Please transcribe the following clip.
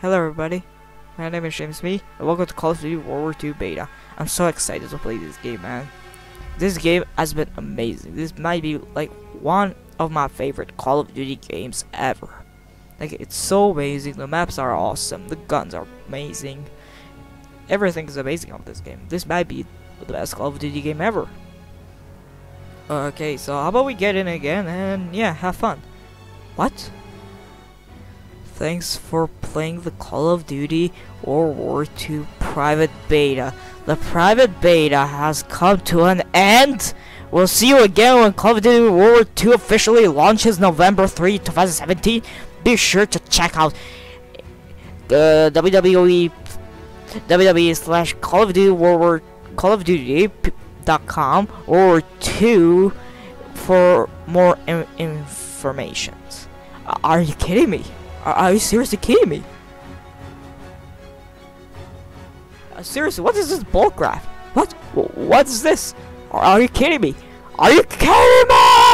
Hello everybody, my name is Sheamus Mii, and welcome to Call of Duty World War II Beta. I'm so excited to play this game, man. This game has been amazing. This might be like one of my favorite Call of Duty games ever. Like, it's so amazing, the maps are awesome, the guns are amazing. Everything is amazing on this game. This might be the best Call of Duty game ever. Okay, so how about we get in again and yeah, have fun. What? Thanks for playing the Call of Duty World War II private beta. The private beta has come to an end. We'll see you again when Call of Duty World War II officially launches November 3, 2017. Be sure to check out uh, the WWE WWE slash Call of Duty World War Call of Duty dot com or two for more in information. Are you kidding me? Are, are you seriously kidding me? Uh, seriously, what is this bull crap? What? What is this? Are, are you kidding me? Are you kidding me?